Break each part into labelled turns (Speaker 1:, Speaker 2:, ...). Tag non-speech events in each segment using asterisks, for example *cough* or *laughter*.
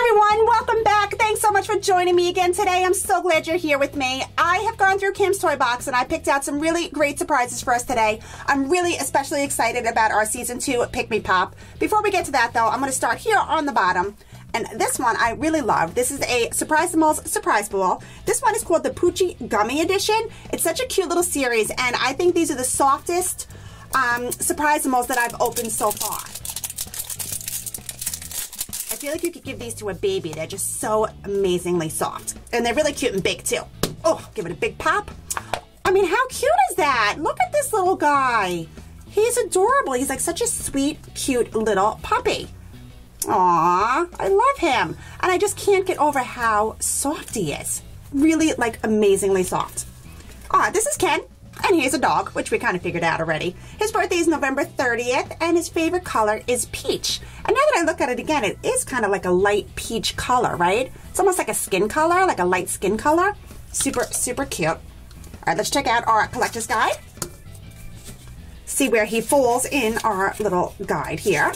Speaker 1: everyone, welcome back. Thanks so much for joining me again today. I'm so glad you're here with me. I have gone through Cam's Toy Box and I picked out some really great surprises for us today. I'm really especially excited about our season two Pikmi Pop. Before we get to that though, I'm going to start here on the bottom. And this one I really love. This is a Surprizamals Surprise Ball. This one is called the Puchi Gumi Edition. It's such a cute little series and I think these are the softest um, Surprizamals that I've opened so far. Feel like you could give these to a baby. They're just so amazingly soft. And they're really cute and big too. Oh, give it a big pop. I mean, how cute is that? Look at this little guy. He's adorable. He's like such a sweet, cute little puppy. Aw, I love him. And I just can't get over how soft he is. Really, like, amazingly soft. Ah, this is Ken. And he's a dog, which we kind of figured out already. His birthday is November 30th, and his favorite color is peach. And now that I look at it again, it is kind of like a light peach color, right? It's almost like a skin color, like a light skin color. Super, super cute. All right, let's check out our collector's guide. See where he falls in our little guide here.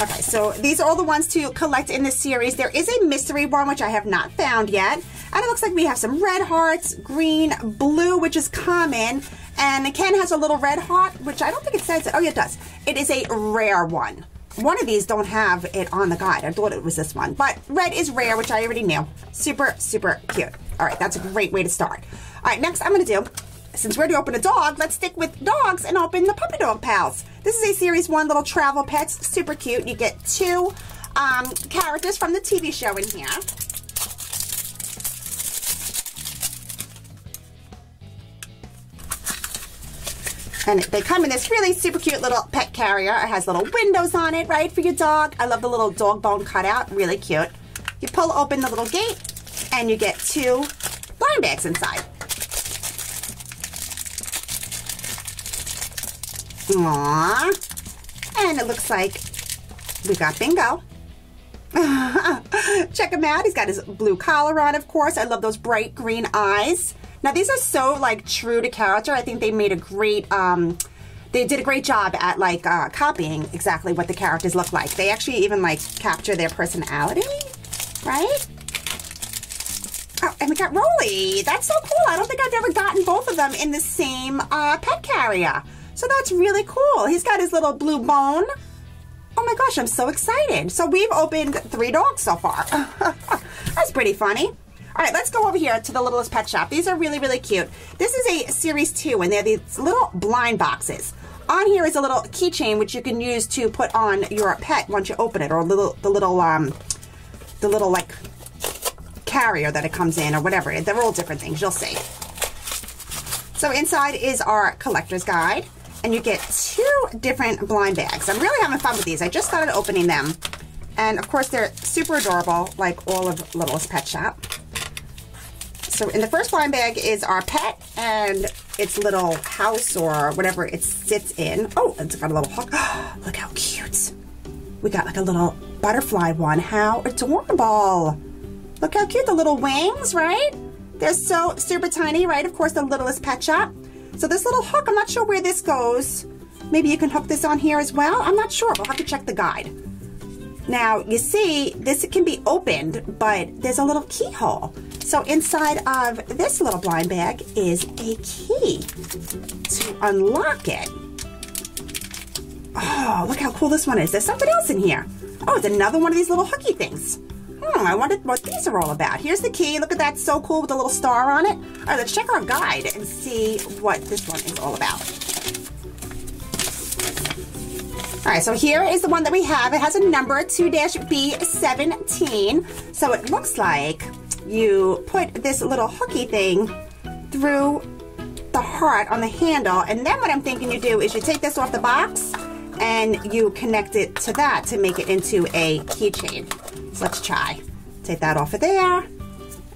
Speaker 1: Okay, so these are all the ones to collect in this series. There is a mystery one, which I have not found yet. And it looks like we have some red hearts, green, blue, which is common. And Ken has a little red heart, which I don't think it says it. Oh, yeah, it does. It is a rare one. One of these don't have it on the guide. I thought it was this one. But red is rare, which I already knew. Super, super cute. All right, that's a great way to start. All right, next I'm going to do since we're to open a dog, let's stick with dogs and open the Puppy Dog Pals. This is a Series 1 Little Travel Pets. Super cute. You get two um, characters from the TV show in here. And they come in this really super cute little pet carrier. It has little windows on it, right, for your dog. I love the little dog bone cutout. Really cute. You pull open the little gate, and you get two blind bags inside. Aww. And it looks like we got Bingo. *laughs* Check him out. He's got his blue collar on, of course. I love those bright green eyes. Now, these are so, like, true to character. I think they made a great, um, they did a great job at, like, uh, copying exactly what the characters look like. They actually even, like, capture their personality, right? Oh, and we got Rolly. That's so cool. I don't think I've ever gotten both of them in the same uh, pet carrier. So that's really cool. He's got his little blue bone. Oh my gosh, I'm so excited. So we've opened three dogs so far. *laughs* that's pretty funny. All right, let's go over here to the Littlest Pet Shop. These are really, really cute. This is a Series 2, and they're these little blind boxes. On here is a little keychain, which you can use to put on your pet once you open it, or little, the little, um, the little, like, carrier that it comes in, or whatever. They're all different things. You'll see. So inside is our collector's guide and you get two different blind bags. I'm really having fun with these. I just started opening them. And of course, they're super adorable, like all of Littlest Pet Shop. So in the first blind bag is our pet and its little house or whatever it sits in. Oh, it's got a little hook. *gasps* Look how cute. We got like a little butterfly one. How adorable. Look how cute, the little wings, right? They're so super tiny, right? Of course, the Littlest Pet Shop. So this little hook, I'm not sure where this goes. Maybe you can hook this on here as well. I'm not sure. We'll have to check the guide. Now, you see, this can be opened, but there's a little keyhole. So inside of this little blind bag is a key to unlock it. Oh, look how cool this one is. There's something else in here. Oh, it's another one of these little hooky things. Hmm, I wonder what these are all about. Here's the key. Look at that. So cool with the little star on it. All right, let's check our guide and see what this one is all about. All right, so here is the one that we have. It has a number 2-B17. So it looks like you put this little hooky thing through the heart on the handle. And then what I'm thinking you do is you take this off the box and you connect it to that to make it into a keychain. So let's try. Take that off of there.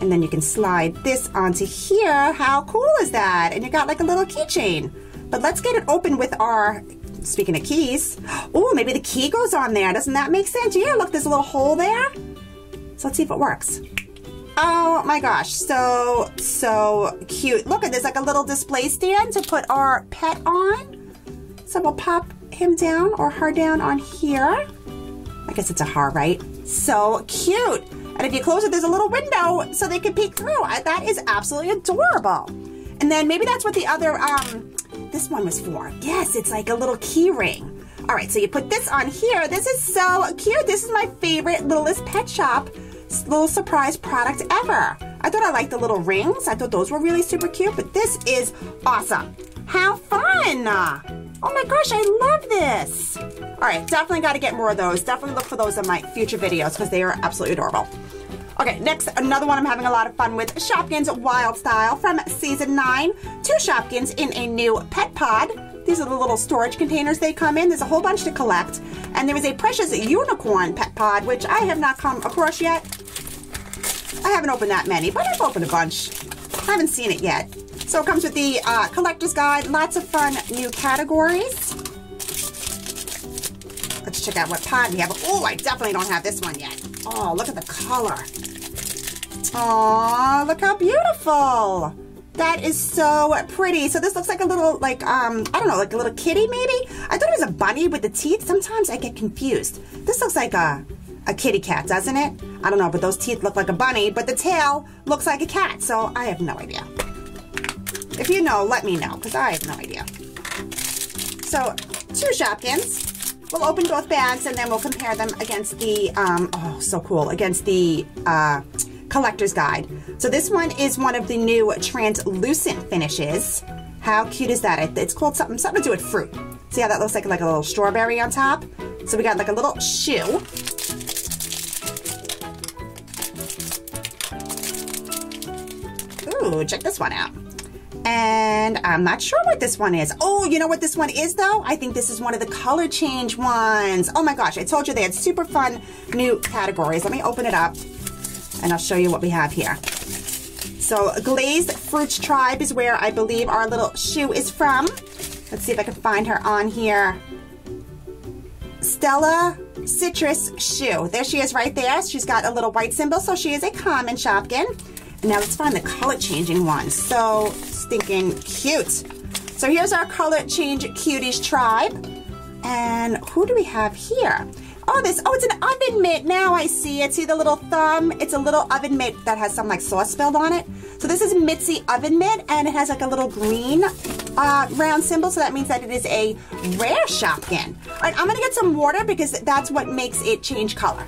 Speaker 1: And then you can slide this onto here. How cool is that? And you got like a little keychain. But let's get it open with our, speaking of keys. Oh, maybe the key goes on there. Doesn't that make sense? Yeah, look, there's a little hole there. So let's see if it works. Oh my gosh, so, so cute. Look, there's like a little display stand to put our pet on. So we'll pop him down or her down on here. I guess it's a heart, right? So cute. And if you close it, there's a little window so they can peek through. That is absolutely adorable. And then maybe that's what the other, um, this one was for. Yes, it's like a little key ring. All right, so you put this on here. This is so cute. This is my favorite Littlest Pet Shop little surprise product ever. I thought I liked the little rings. I thought those were really super cute, but this is awesome. How fun! Oh my gosh, I love this. All right, definitely got to get more of those. Definitely look for those in my future videos because they are absolutely adorable. Okay, next, another one I'm having a lot of fun with, Shopkins Wild Style from Season 9. Two Shopkins in a new pet pod. These are the little storage containers they come in. There's a whole bunch to collect. And there is a precious unicorn pet pod, which I have not come across yet. I haven't opened that many, but I've opened a bunch. I haven't seen it yet. So it comes with the uh, collector's guide. Lots of fun new categories. Let's check out what pod we have. Oh, I definitely don't have this one yet. Oh, look at the color. Oh, look how beautiful. That is so pretty. So this looks like a little, like, um, I don't know, like a little kitty maybe? I thought it was a bunny with the teeth. Sometimes I get confused. This looks like a, a kitty cat, doesn't it? I don't know, but those teeth look like a bunny, but the tail looks like a cat. So I have no idea. If you know, let me know, because I have no idea. So, two Shopkins. We'll open both bags and then we'll compare them against the, um, oh, so cool, against the, uh, collector's guide. So this one is one of the new translucent finishes. How cute is that? It's called something, something to do with fruit. See how that looks like, like a little strawberry on top? So we got like a little shoe. Ooh, check this one out. And I'm not sure what this one is. Oh, you know what this one is though? I think this is one of the color change ones. Oh my gosh, I told you they had super fun new categories. Let me open it up and I'll show you what we have here. So Glazed Fruits Tribe is where I believe our little shoe is from. Let's see if I can find her on here. Stella Citrus Shoe. There she is right there. She's got a little white symbol, so she is a common Shopkin. Now let's find the color changing one. So stinking cute. So here's our color change cuties tribe. And who do we have here? Oh, this, oh, it's an oven mitt. Now I see it. See the little thumb? It's a little oven mitt that has some like sauce spilled on it. So this is Mitzi oven mitt and it has like a little green uh, round symbol. So that means that it is a rare Shopkin. All right, I'm gonna get some water because that's what makes it change color.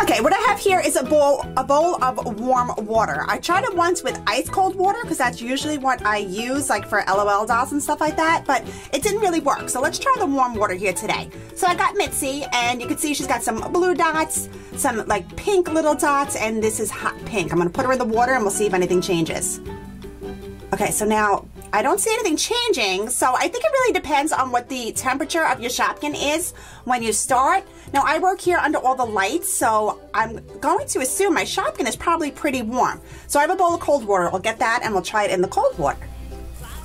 Speaker 1: Okay, what I have here is a bowl, a bowl of warm water. I tried it once with ice cold water because that's usually what I use like for LOL dolls and stuff like that, but it didn't really work. So let's try the warm water here today. So I got Mitzi and you can see she's got some blue dots, some like pink little dots, and this is hot pink. I'm gonna put her in the water and we'll see if anything changes. Okay, so now I don't see anything changing, so I think it really depends on what the temperature of your Shopkin is when you start. Now, I work here under all the lights, so I'm going to assume my Shopkin is probably pretty warm. So I have a bowl of cold water. I'll get that and we'll try it in the cold water.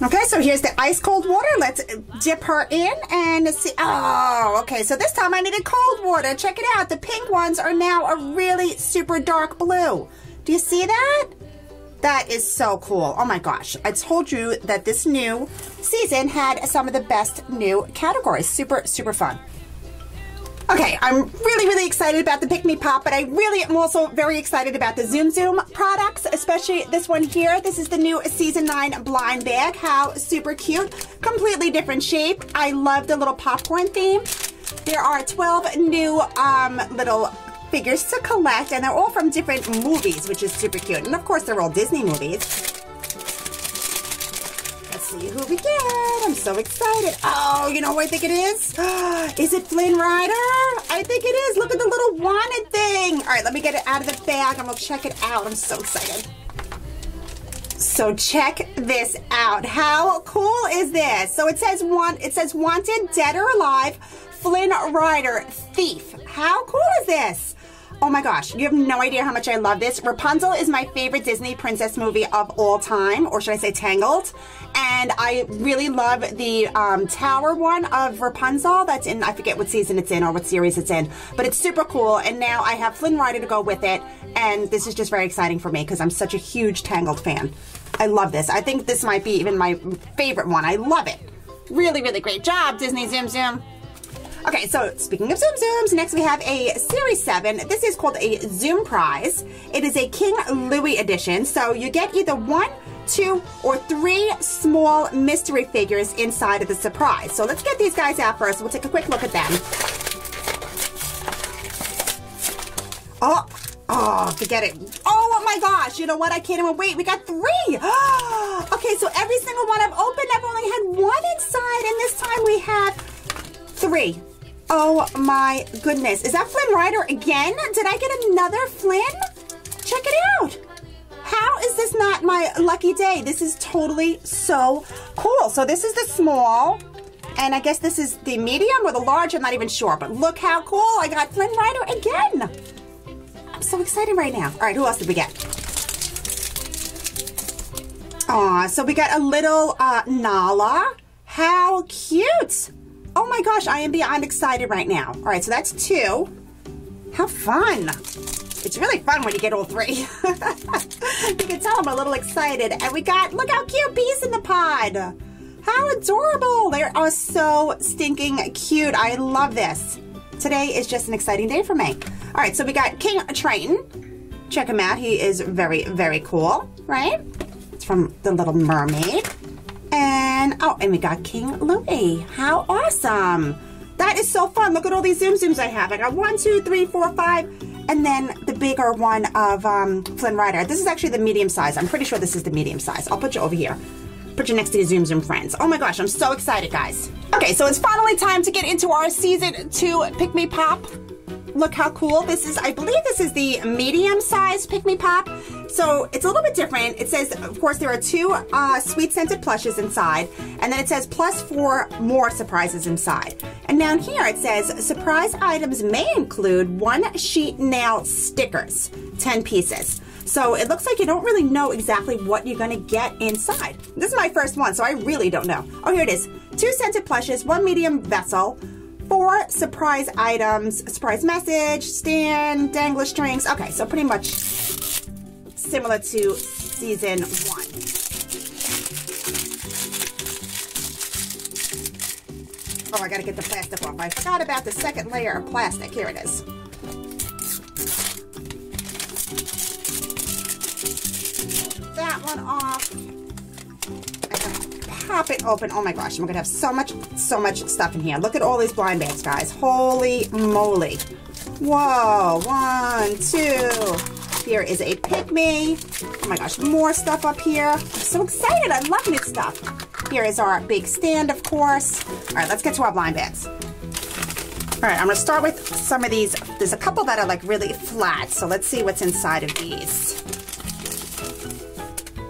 Speaker 1: Okay, so here's the ice cold water. Let's dip her in and see. Oh, okay, so this time I needed cold water. Check it out. The pink ones are now a really super dark blue. Do you see that? That is so cool. Oh my gosh. I told you that this new season had some of the best new categories. Super, super fun. Okay, I'm really, really excited about the Pikmi Pop, but I really am also very excited about the Tsum Tsum products, especially this one here. This is the new Season 9 blind bag. How super cute. Completely different shape. I love the little popcorn theme. There are 12 new um, little figures to collect, and they're all from different movies, which is super cute. And of course, they're all Disney movies. See who we get. I'm so excited. Oh, you know what I think it is? *gasps* is it Flynn Rider? I think it is. Look at the little wanted thing. All right, let me get it out of the bag and we'll check it out. I'm so excited. So check this out. How cool is this? So it says want it says wanted dead or alive Flynn Rider thief. How cool is this? Oh my gosh, you have no idea how much I love this. Rapunzel is my favorite Disney princess movie of all time, or should I say Tangled. And I really love the um, Tower one of Rapunzel. That's in, I forget what season it's in or what series it's in, but it's super cool. And now I have Flynn Rider to go with it. And this is just very exciting for me because I'm such a huge Tangled fan. I love this. I think this might be even my favorite one. I love it. Really, really great job, Disney Tsum Tsum. Okay, so speaking of Tsum Tsums, next we have a Series 7. This is called a Tsumprise. It is a King Louie edition, so you get either one, two, or three small mystery figures inside of the surprise. So let's get these guys out first. We'll take a quick look at them. Oh, oh, forget it. Oh my gosh, you know what? I can't even wait. We got three. *gasps* okay, so every single one I've opened, I've only had one inside, and this time we have three. Oh my goodness. Is that Flynn Rider again? Did I get another Flynn? Check it out. How is this not my lucky day? This is totally so cool. So this is the small, and I guess this is the medium or the large. I'm not even sure, but look how cool. I got Flynn Rider again. I'm so excited right now. All right, who else did we get? Aw, so we got a little uh, Nala. How cute. Oh my gosh, I am beyond excited right now. All right, so that's two. How fun. It's really fun when you get all three. *laughs* you can tell I'm a little excited. And we got, look how cute bees in the pod. How adorable. They are so stinking cute. I love this. Today is just an exciting day for me. All right, so we got King Triton. Check him out. He is very, very cool, right? It's from The Little Mermaid. Oh, and we got King Louie. How awesome. That is so fun. Look at all these Tsum Tsums I have. I got one, two, three, four, five, and then the bigger one of um, Flynn Rider. This is actually the medium size. I'm pretty sure this is the medium size. I'll put you over here. Put you next to your Tsum Tsum friends. Oh my gosh, I'm so excited, guys. Okay, so it's finally time to get into our season two Pikmi Pop Look how cool. This is, I believe this is the medium size Pikmi Pop. So it's a little bit different. It says, of course, there are two uh, sweet scented plushes inside. And then it says plus four more surprises inside. And down here it says surprise items may include one sheet nail stickers, 10 pieces. So it looks like you don't really know exactly what you're to get inside. This is my first one, so I really don't know. Oh, here it is. Two scented plushes, one medium vessel, four surprise items, surprise message, stand, dangler strings. Okay, so pretty much similar to season one. Oh, I gotta get the plastic off. I forgot about the second layer of plastic. Here it is. That one off pop it open. Oh my gosh, I'm gonna have so much, so much stuff in here. Look at all these blind bags, guys. Holy moly. Whoa, one, two. Here is a Me. Oh my gosh, more stuff up here. I'm so excited, I love new stuff. Here is our big stand, of course. All right, let's get to our blind bags. All right, I'm gonna start with some of these. There's a couple that are like really flat, so let's see what's inside of these.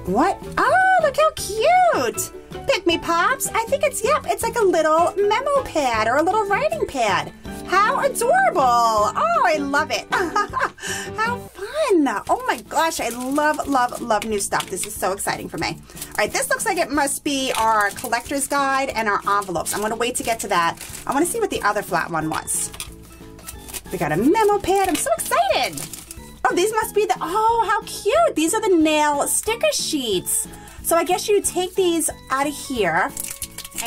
Speaker 1: What? Oh, look how cute! Pikmi Pops. I think it's, yep, it's like a little memo pad or a little writing pad. How adorable. Oh, I love it. *laughs* How Oh my gosh, I love, love, love new stuff. This is so exciting for me. All right, this looks like it must be our collector's guide and our envelopes. I'm to wait to get to that. I want to see what the other flat one was. We got a memo pad. I'm so excited. Oh, these must be the, oh, how cute. These are the nail sticker sheets. So I guess you take these out of here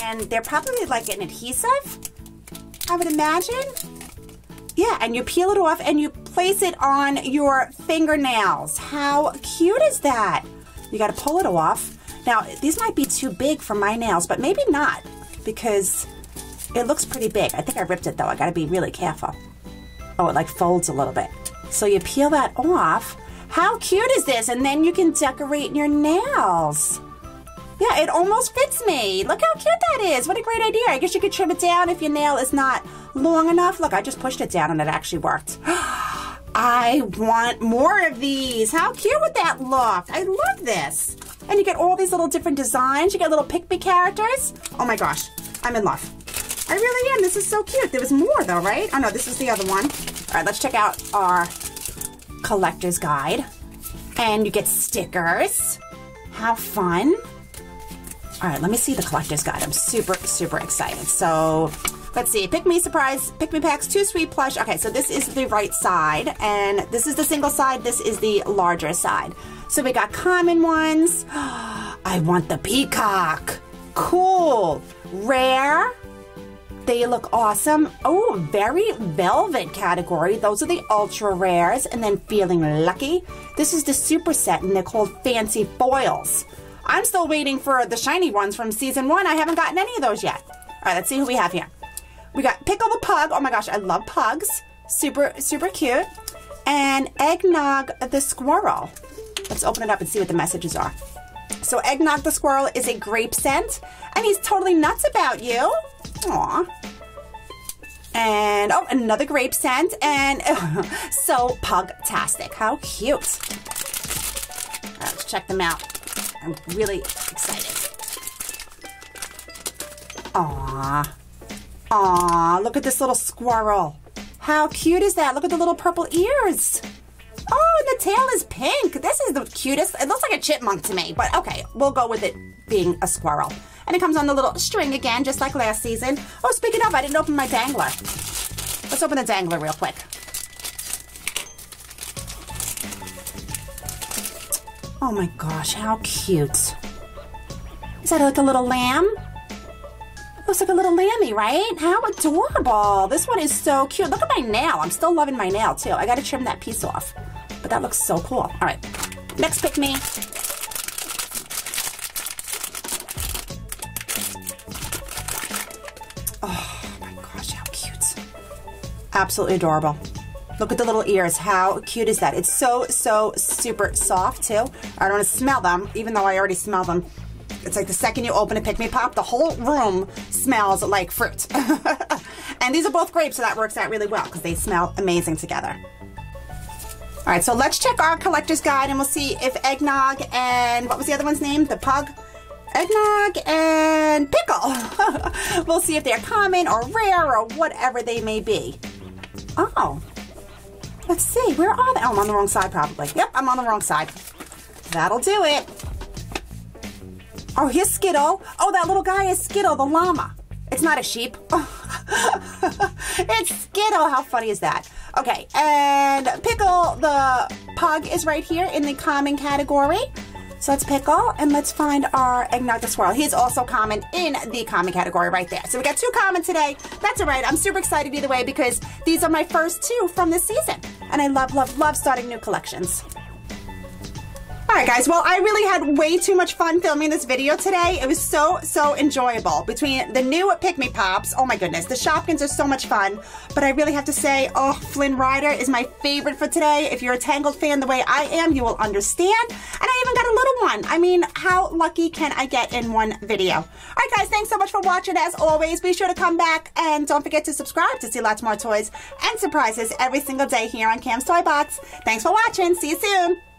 Speaker 1: and they're probably like an adhesive, I would imagine. Yeah, and you peel it off and you place it on your fingernails. How cute is that? You gotta pull it off. Now, these might be too big for my nails, but maybe not because it looks pretty big. I think I ripped it though. I gotta be really careful. Oh, it like folds a little bit. So you peel that off how cute is this? And then you can decorate your nails. Yeah, it almost fits me. Look how cute that is. What a great idea. I guess you could trim it down if your nail is not long enough. Look, I just pushed it down and it actually worked. *gasps* Oh, I want more of these. How cute would that look? I love this. And you get all these little different designs. You get little Pikmi characters. Oh my gosh, I'm in love. I really am. This is so cute. There was more though, right? Oh no, this is the other one. All right, let's check out our collector's guide. And you get stickers. How fun. All right, let me see the collector's guide. I'm super, super excited. So let's see. Pikmi Surprise, Pikmi Packs, two sweet plush. Okay, so this is the right side, and this is the single side. This is the larger side. So we got common ones. *gasps* I want the peacock. Cool. Rare. They look awesome. Oh, very velvet category. Those are the ultra rares. And then feeling lucky. This is the super set and they're called fancy foils. I'm still waiting for the shiny ones from season one. I haven't gotten any of those yet. All right, let's see who we have here. We got Pickle the Pug. Oh my gosh, I love pugs. Super, super cute. And Eggnog the Squirrel. Let's open it up and see what the messages are. So Eggnog the Squirrel is a grape scent, and he's totally nuts about you. Aw. And, oh, another grape scent, and *laughs* so pug-tastic. How cute. Right, let's check them out. I'm really excited. Aw. Aw, look at this little squirrel. How cute is that? Look at the little purple ears. Oh, and the tail is pink. This is the cutest. It looks like a chipmunk to me, but okay, we'll go with it being a squirrel. And it comes on the little string again, just like last season. Oh, speaking of, I didn't open my dangler. Let's open the dangler real quick. Oh my gosh, how cute. Is that like a little lamb? Looks like a little lammy, right? How adorable. This one is so cute. Look at my nail. I'm still loving my nail too. I gotta trim that piece off. But that looks so cool. All right, next Pikmi. Oh my gosh, how cute. Absolutely adorable. Look at the little ears. How cute is that? It's so, so super soft too. I don't want to smell them, even though I already smell them. It's like the second you open a Pikmi Pop, the whole room smells like fruit. *laughs* and these are both grapes, so that works out really well because they smell amazing together. All right, so let's check our collector's guide and we'll see if Eggnog and what was the other one's name? The pug? Eggnog and Pickle. *laughs* we'll see if they're common or rare or whatever they may be. Oh, let's see. Where are they? Oh, I'm on the wrong side probably. Yep, I'm on the wrong side. That'll do it. Oh, here's Skittle. Oh, that little guy is Skittle, the llama. It's not a sheep. *laughs* it's Skittle. How funny is that? Okay, and Pickle, the pug, is right here in the common category. So let's Pickle, and let's find our Eggnog the Swirl. He's also common in the common category right there. So we got two common today. That's all right. I'm super excited either way because these are my first two from this season. And I love, love, love starting new collections. Alright guys, well I really had way too much fun filming this video today. It was so, so enjoyable. Between the new Pikmi Pops, oh my goodness, the Shopkins are so much fun. But I really have to say, oh, Flynn Rider is my favorite for today. If you're a Tangled fan the way I am, you will understand. And I even got a little one. I mean, how lucky can I get in one video? Alright guys, thanks so much for watching as always. Be sure to come back and don't forget to subscribe to see lots more toys and surprises every single day here on Cam's Toy Box. Thanks for watching. See you soon.